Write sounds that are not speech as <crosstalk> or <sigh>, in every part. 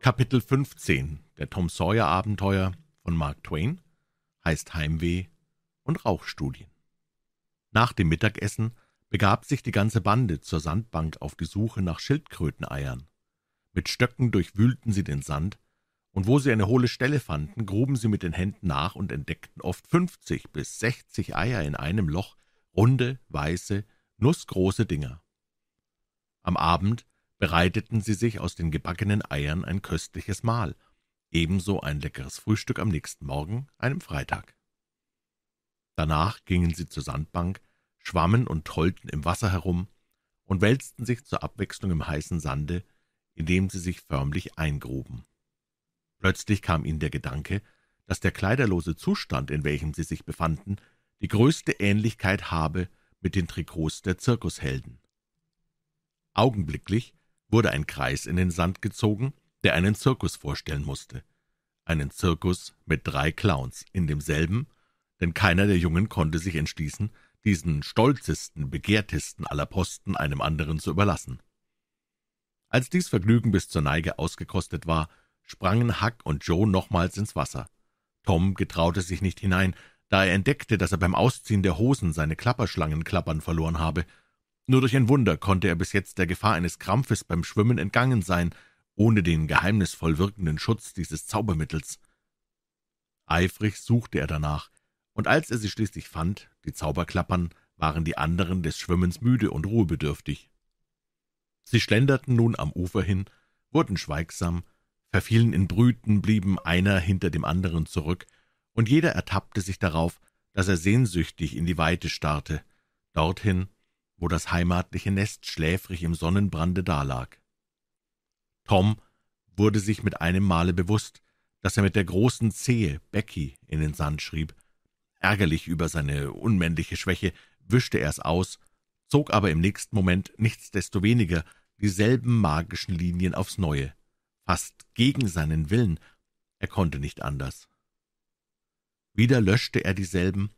Kapitel 15 der Tom Sawyer Abenteuer von Mark Twain heißt Heimweh und Rauchstudien. Nach dem Mittagessen begab sich die ganze Bande zur Sandbank auf die Suche nach Schildkröteneiern. Mit Stöcken durchwühlten sie den Sand, und wo sie eine hohle Stelle fanden, gruben sie mit den Händen nach und entdeckten oft fünfzig bis sechzig Eier in einem Loch, runde, weiße, nussgroße Dinger. Am Abend bereiteten sie sich aus den gebackenen Eiern ein köstliches Mahl, ebenso ein leckeres Frühstück am nächsten Morgen, einem Freitag. Danach gingen sie zur Sandbank, schwammen und tollten im Wasser herum und wälzten sich zur Abwechslung im heißen Sande, indem sie sich förmlich eingruben. Plötzlich kam ihnen der Gedanke, dass der kleiderlose Zustand, in welchem sie sich befanden, die größte Ähnlichkeit habe mit den Trikots der Zirkushelden. Augenblicklich wurde ein Kreis in den Sand gezogen, der einen Zirkus vorstellen musste. Einen Zirkus mit drei Clowns in demselben, denn keiner der Jungen konnte sich entschließen, diesen stolzesten, begehrtesten aller Posten einem anderen zu überlassen. Als dies Vergnügen bis zur Neige ausgekostet war, sprangen Huck und Joe nochmals ins Wasser. Tom getraute sich nicht hinein, da er entdeckte, dass er beim Ausziehen der Hosen seine Klapperschlangenklappern verloren habe. Nur durch ein Wunder konnte er bis jetzt der Gefahr eines Krampfes beim Schwimmen entgangen sein, ohne den geheimnisvoll wirkenden Schutz dieses Zaubermittels. Eifrig suchte er danach, und als er sie schließlich fand, die Zauberklappern, waren die anderen des Schwimmens müde und ruhebedürftig. Sie schlenderten nun am Ufer hin, wurden schweigsam, verfielen in Brüten, blieben einer hinter dem anderen zurück, und jeder ertappte sich darauf, dass er sehnsüchtig in die Weite starrte, dorthin, wo das heimatliche Nest schläfrig im Sonnenbrande dalag. Tom wurde sich mit einem Male bewusst, dass er mit der großen Zehe Becky in den Sand schrieb. Ärgerlich über seine unmännliche Schwäche wischte er es aus, zog aber im nächsten Moment nichtsdestoweniger dieselben magischen Linien aufs Neue, fast gegen seinen Willen, er konnte nicht anders. Wieder löschte er dieselben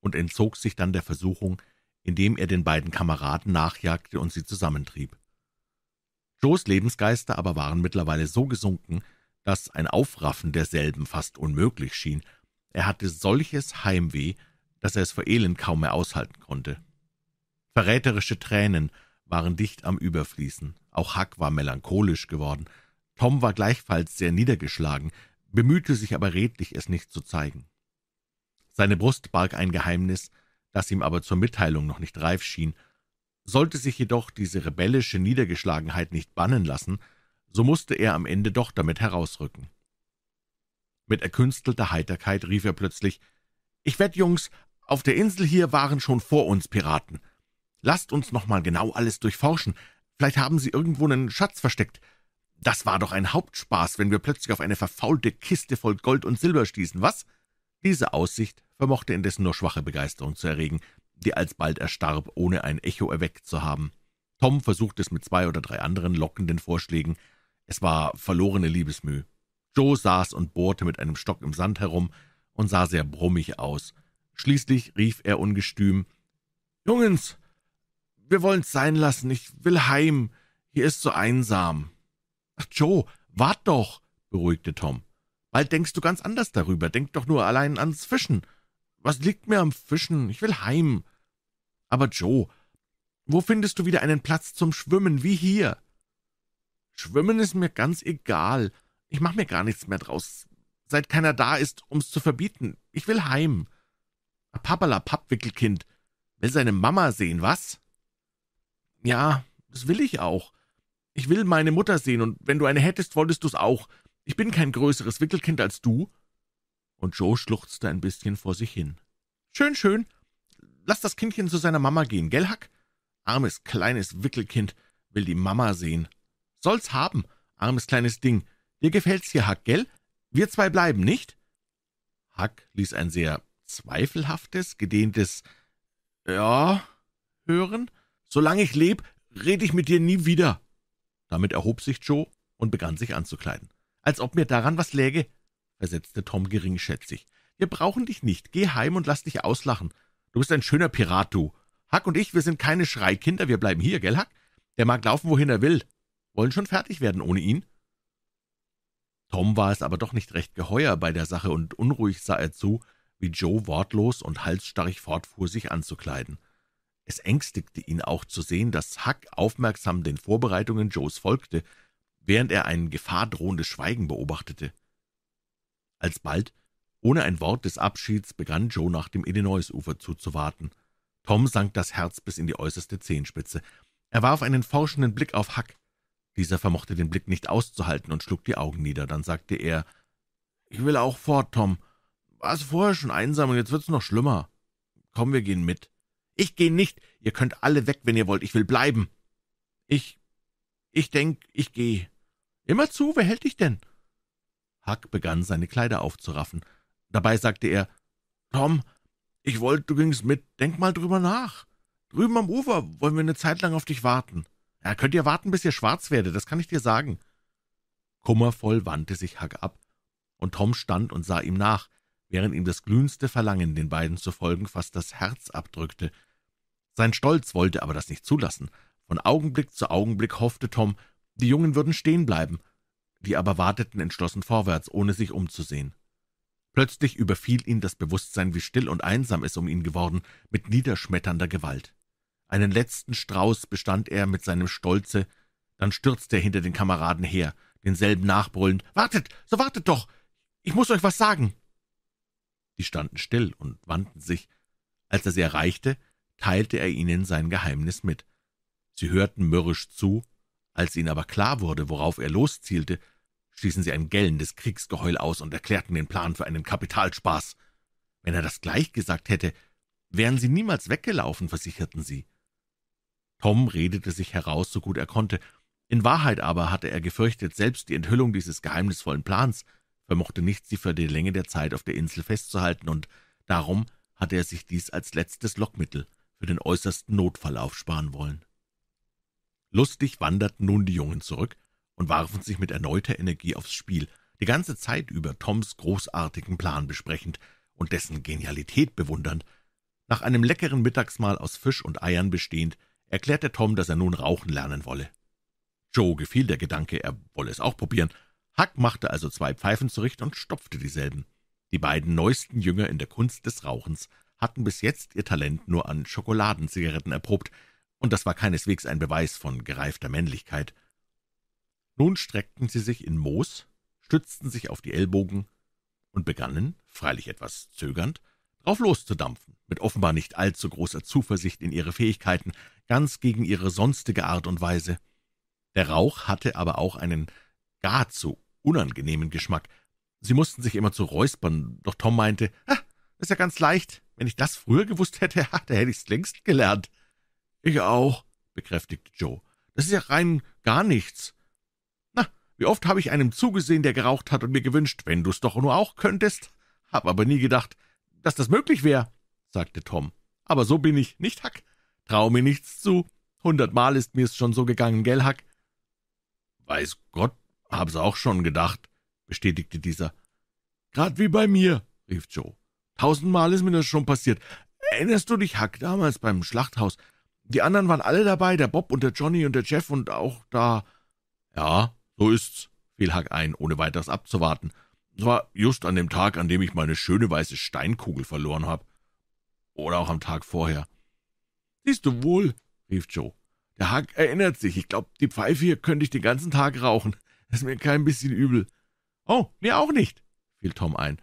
und entzog sich dann der Versuchung, indem er den beiden Kameraden nachjagte und sie zusammentrieb. Joes Lebensgeister aber waren mittlerweile so gesunken, dass ein Aufraffen derselben fast unmöglich schien. Er hatte solches Heimweh, dass er es vor Elend kaum mehr aushalten konnte. Verräterische Tränen waren dicht am Überfließen. Auch Huck war melancholisch geworden. Tom war gleichfalls sehr niedergeschlagen, bemühte sich aber redlich, es nicht zu zeigen. Seine Brust barg ein Geheimnis, das ihm aber zur Mitteilung noch nicht reif schien. Sollte sich jedoch diese rebellische Niedergeschlagenheit nicht bannen lassen, so musste er am Ende doch damit herausrücken. Mit erkünstelter Heiterkeit rief er plötzlich, »Ich wett, Jungs, auf der Insel hier waren schon vor uns Piraten. Lasst uns noch mal genau alles durchforschen. Vielleicht haben sie irgendwo einen Schatz versteckt. Das war doch ein Hauptspaß, wenn wir plötzlich auf eine verfaulte Kiste voll Gold und Silber stießen, was?« Diese Aussicht vermochte indessen nur schwache Begeisterung zu erregen, die alsbald erstarb, ohne ein Echo erweckt zu haben. Tom versuchte es mit zwei oder drei anderen lockenden Vorschlägen. Es war verlorene Liebesmüh. Joe saß und bohrte mit einem Stock im Sand herum und sah sehr brummig aus. Schließlich rief er ungestüm, »Jungens, wir wollen's sein lassen, ich will heim, hier ist so einsam.« »Ach, Joe, wart doch«, beruhigte Tom. »Bald denkst du ganz anders darüber, denk doch nur allein ans Fischen. Was liegt mir am Fischen? Ich will heim. Aber Joe, wo findest du wieder einen Platz zum Schwimmen, wie hier? Schwimmen ist mir ganz egal. Ich mach mir gar nichts mehr draus, seit keiner da ist, um's zu verbieten. Ich will heim. Papala Pappwickelkind will seine Mama sehen, was? Ja, das will ich auch. Ich will meine Mutter sehen, und wenn du eine hättest, wolltest du's auch. Ich bin kein größeres Wickelkind als du und Joe schluchzte ein bisschen vor sich hin. »Schön, schön. Lass das Kindchen zu seiner Mama gehen, gell, Hack? Armes, kleines Wickelkind will die Mama sehen. Soll's haben, armes kleines Ding. Dir gefällt's hier, Hack, gell? Wir zwei bleiben, nicht?« Hack ließ ein sehr zweifelhaftes, gedehntes »Ja« hören. »Solange ich leb, red ich mit dir nie wieder.« Damit erhob sich Joe und begann sich anzukleiden. »Als ob mir daran was läge versetzte Tom geringschätzig. »Wir brauchen dich nicht. Geh heim und lass dich auslachen. Du bist ein schöner Pirat, du. Huck und ich, wir sind keine Schreikinder, wir bleiben hier, gell, Huck? Der mag laufen, wohin er will. Wollen schon fertig werden ohne ihn?« Tom war es aber doch nicht recht geheuer bei der Sache, und unruhig sah er zu, wie Joe wortlos und halsstarrig fortfuhr, sich anzukleiden. Es ängstigte ihn auch zu sehen, dass Huck aufmerksam den Vorbereitungen Joes folgte, während er ein gefahrdrohendes Schweigen beobachtete. Alsbald, ohne ein Wort des Abschieds, begann Joe nach dem Illinois-Ufer zuzuwarten. Tom sank das Herz bis in die äußerste Zehenspitze. Er warf einen forschenden Blick auf Huck. Dieser vermochte den Blick nicht auszuhalten und schlug die Augen nieder. Dann sagte er, »Ich will auch fort, Tom. War's vorher schon einsam und jetzt wird's noch schlimmer. Komm, wir gehen mit.« »Ich gehe nicht. Ihr könnt alle weg, wenn ihr wollt. Ich will bleiben.« »Ich, ich denk, ich gehe.« »Immer zu, wer hält dich denn?« Huck begann, seine Kleider aufzuraffen. Dabei sagte er, »Tom, ich wollte, du gingst mit. Denk mal drüber nach. Drüben am Ufer wollen wir eine Zeit lang auf dich warten. Ja, könnt ihr warten, bis ihr schwarz werdet, das kann ich dir sagen.« Kummervoll wandte sich Huck ab, und Tom stand und sah ihm nach, während ihm das glühendste Verlangen, den beiden zu folgen, fast das Herz abdrückte. Sein Stolz wollte aber das nicht zulassen. Von Augenblick zu Augenblick hoffte Tom, die Jungen würden stehen bleiben, die aber warteten entschlossen vorwärts, ohne sich umzusehen. Plötzlich überfiel ihn das Bewusstsein, wie still und einsam es um ihn geworden, mit niederschmetternder Gewalt. Einen letzten Strauß bestand er mit seinem Stolze, dann stürzte er hinter den Kameraden her, denselben nachbrüllend, »Wartet, so wartet doch! Ich muss euch was sagen!« Die standen still und wandten sich. Als er sie erreichte, teilte er ihnen sein Geheimnis mit. Sie hörten mürrisch zu, als ihnen aber klar wurde, worauf er loszielte, stießen sie ein gellendes Kriegsgeheul aus und erklärten den Plan für einen Kapitalspaß. Wenn er das gleich gesagt hätte, wären sie niemals weggelaufen, versicherten sie. Tom redete sich heraus, so gut er konnte. In Wahrheit aber hatte er gefürchtet, selbst die Enthüllung dieses geheimnisvollen Plans vermochte nicht, sie für die Länge der Zeit auf der Insel festzuhalten, und darum hatte er sich dies als letztes Lockmittel für den äußersten Notfall aufsparen wollen. Lustig wanderten nun die Jungen zurück und warfen sich mit erneuter Energie aufs Spiel, die ganze Zeit über Toms großartigen Plan besprechend und dessen Genialität bewundernd. Nach einem leckeren Mittagsmahl aus Fisch und Eiern bestehend, erklärte Tom, dass er nun rauchen lernen wolle. Joe gefiel der Gedanke, er wolle es auch probieren. Huck machte also zwei Pfeifen zurecht und stopfte dieselben. Die beiden neuesten Jünger in der Kunst des Rauchens hatten bis jetzt ihr Talent nur an Schokoladenzigaretten erprobt, und das war keineswegs ein Beweis von gereifter Männlichkeit. Nun streckten sie sich in Moos, stützten sich auf die Ellbogen und begannen, freilich etwas zögernd, drauf loszudampfen, mit offenbar nicht allzu großer Zuversicht in ihre Fähigkeiten, ganz gegen ihre sonstige Art und Weise. Der Rauch hatte aber auch einen gar zu unangenehmen Geschmack. Sie mussten sich immer zu räuspern, doch Tom meinte, ah, ist ja ganz leicht. Wenn ich das früher gewusst hätte, <laughs> da hätte ich's längst gelernt. Ich auch, bekräftigte Joe. Das ist ja rein gar nichts. Wie oft habe ich einem zugesehen, der geraucht hat und mir gewünscht, wenn du's doch nur auch könntest. Hab aber nie gedacht, dass das möglich wäre, sagte Tom. Aber so bin ich, nicht Hack? Trau mir nichts zu. Hundertmal ist mir's schon so gegangen, gell, Hack? Weiß Gott, hab's auch schon gedacht, bestätigte dieser. Grad wie bei mir, rief Joe. Tausendmal ist mir das schon passiert. Erinnerst du dich, Hack, damals beim Schlachthaus? Die anderen waren alle dabei, der Bob und der Johnny und der Jeff und auch da. Ja, »So ist's«, fiel Huck ein, ohne weiteres abzuwarten. »Es war just an dem Tag, an dem ich meine schöne weiße Steinkugel verloren habe. Oder auch am Tag vorher.« »Siehst du wohl«, rief Joe. »Der Huck erinnert sich. Ich glaube, die Pfeife hier könnte ich den ganzen Tag rauchen. <laughs> Ist mir kein bisschen übel.« »Oh, mir auch nicht«, fiel Tom ein.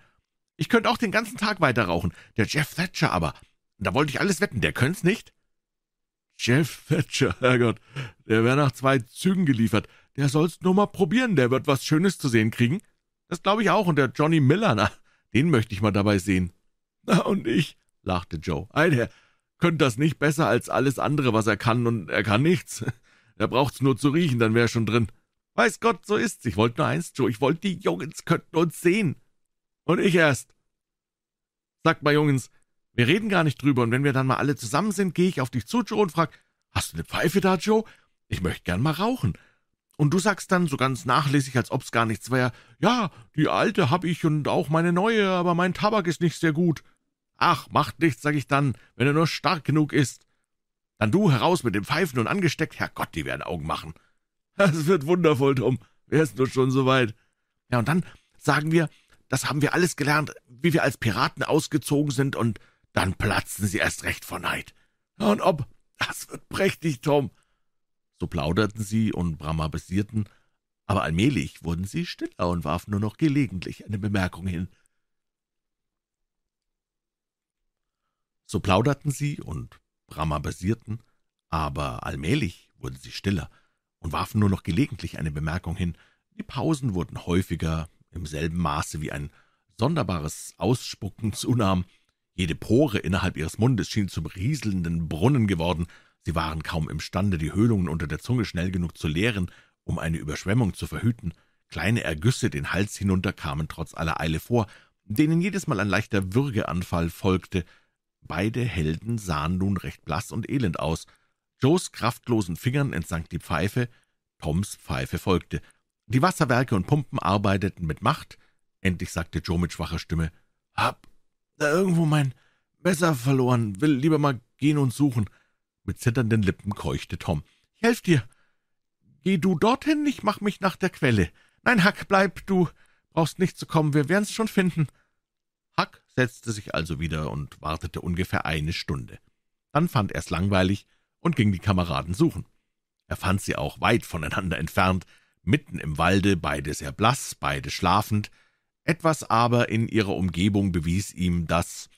»Ich könnte auch den ganzen Tag weiter rauchen. Der Jeff Thatcher aber. Da wollte ich alles wetten, der könnt's nicht.« Jeff Thatcher, <laughs> Herrgott, der wäre nach zwei Zügen geliefert. Der soll's nur mal probieren, der wird was Schönes zu sehen kriegen. Das glaube ich auch, und der Johnny Miller, na, den möchte ich mal dabei sehen. <laughs> Na, und ich, lachte Joe. Ei, der könnte das nicht besser als alles andere, was er kann, und er kann nichts. <laughs> Er braucht's nur zu riechen, dann wär schon drin. Weiß Gott, so ist's. Ich wollte nur eins, Joe. Ich wollte, die Jungens könnten uns sehen. Und ich erst. Sagt mal, Jungens, wir reden gar nicht drüber, und wenn wir dann mal alle zusammen sind, gehe ich auf dich zu, Joe, und frag, hast du eine Pfeife da, Joe? Ich möchte gern mal rauchen. Und du sagst dann so ganz nachlässig, als ob's gar nichts wär, ja, die alte hab ich und auch meine neue, aber mein Tabak ist nicht sehr gut. Ach, macht nichts, sag ich dann, wenn er nur stark genug ist. Dann du heraus mit dem Pfeifen und angesteckt, Herrgott, die werden Augen machen. Das wird wundervoll, Tom. Wär's nur schon so weit. Ja, und dann sagen wir, das haben wir alles gelernt, wie wir als Piraten ausgezogen sind, und dann platzen sie erst recht vor Neid. Und ob, das wird prächtig, Tom. So plauderten sie und bramabesierten, aber allmählich wurden sie stiller und warfen nur noch gelegentlich eine Bemerkung hin. So plauderten sie und bramabesierten, aber allmählich wurden sie stiller und warfen nur noch gelegentlich eine Bemerkung hin. Die Pausen wurden häufiger, im selben Maße wie ein sonderbares Ausspucken zunahm. Jede Pore innerhalb ihres Mundes schien zum rieselnden Brunnen geworden. Sie waren kaum imstande, die Höhlungen unter der Zunge schnell genug zu leeren, um eine Überschwemmung zu verhüten. Kleine Ergüsse den Hals hinunter kamen trotz aller Eile vor, denen jedes Mal ein leichter Würgeanfall folgte. Beide Helden sahen nun recht blass und elend aus. Joes kraftlosen Fingern entsank die Pfeife, Toms Pfeife folgte. Die Wasserwerke und Pumpen arbeiteten mit Macht. Endlich sagte Joe mit schwacher Stimme, »Hab da irgendwo mein Messer verloren, will lieber mal gehen und suchen.« Mit zitternden Lippen keuchte Tom. »Ich helf dir. Geh du dorthin, ich mach mich nach der Quelle. Nein, Huck, bleib, du brauchst nicht zu kommen, wir werden's schon finden.« Huck setzte sich also wieder und wartete ungefähr eine Stunde. Dann fand er's langweilig und ging die Kameraden suchen. Er fand sie auch weit voneinander entfernt, mitten im Walde, beide sehr blass, beide schlafend. Etwas aber in ihrer Umgebung bewies ihm, dass,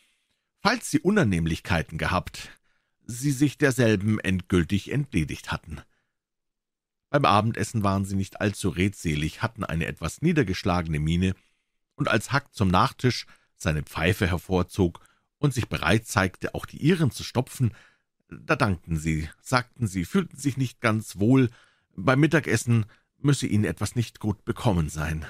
falls sie Unannehmlichkeiten gehabt, sie sich derselben endgültig entledigt hatten. Beim Abendessen waren sie nicht allzu redselig, hatten eine etwas niedergeschlagene Miene, und als Hack zum Nachtisch seine Pfeife hervorzog und sich bereit zeigte, auch die ihren zu stopfen, da dankten sie, sagten sie, fühlten sich nicht ganz wohl, beim Mittagessen müsse ihnen etwas nicht gut bekommen sein.